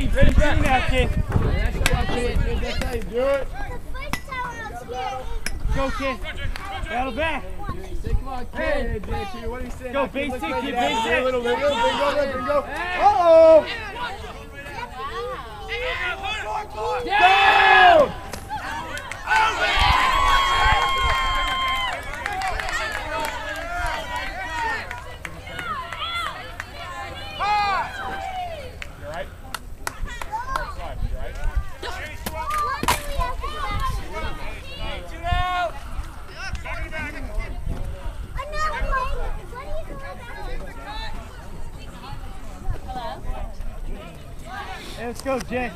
you keep doing that, kid. Do it. Go, kid. Battle back. Hey, JT, what are you saying? Go, I can basic, look like kid, that. basic. A little bit, little bit, go, go, go. Uh-oh. Down! Let's go, Jay.